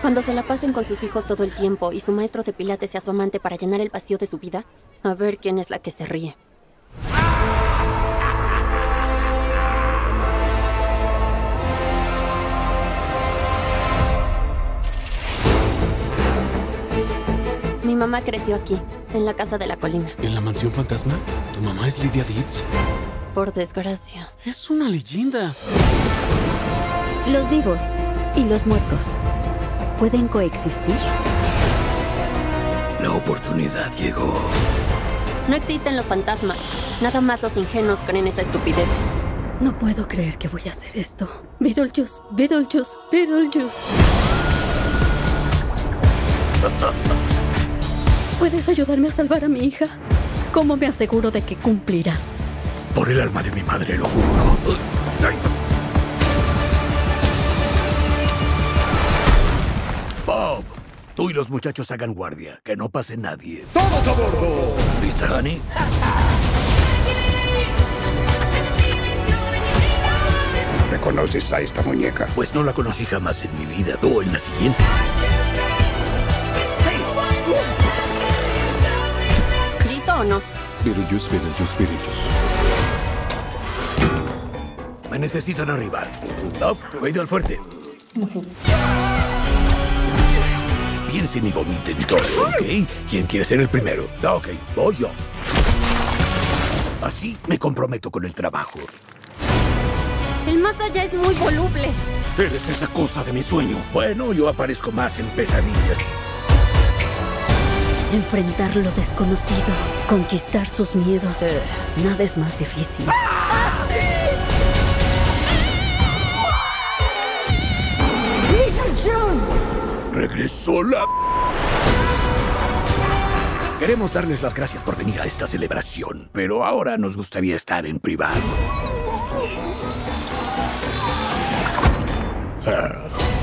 Cuando se la pasen con sus hijos todo el tiempo y su maestro de pilates sea su amante para llenar el vacío de su vida, a ver quién es la que se ríe. Mi mamá creció aquí, en la casa de la colina. ¿En la mansión fantasma? ¿Tu mamá es Lydia Dietz? Por desgracia. Es una leyenda. Los vivos y los muertos pueden coexistir. La oportunidad llegó. No existen los fantasmas. Nada más los ingenuos creen esa estupidez. No puedo creer que voy a hacer esto. Beetlejuice, Beetlejuice, Beetlejuice. ¿Puedes ayudarme a salvar a mi hija? ¿Cómo me aseguro de que cumplirás? Por el alma de mi madre, lo juro. Tú y los muchachos hagan guardia. Que no pase nadie. ¡Todos a bordo! ¿Lista, Annie? ¿Reconoces a esta muñeca? Pues no la conocí jamás en mi vida. O en la siguiente. ¿Listo o no? Beetlejuice, Beetlejuice, Beetlejuice. Me necesitan arriba. Bob, cuida al fuerte. Piensen y vomiten todo, ¿ok? ¿Quién quiere ser el primero? Ah, Ok, voy yo. Así me comprometo con el trabajo. El más allá es muy voluble. Eres esa cosa de mi sueño. Bueno, yo aparezco más en pesadillas. Enfrentar lo desconocido, conquistar sus miedos. Nada es más difícil. Regresó la... Queremos darles las gracias por venir a esta celebración, pero ahora nos gustaría estar en privado. Ah.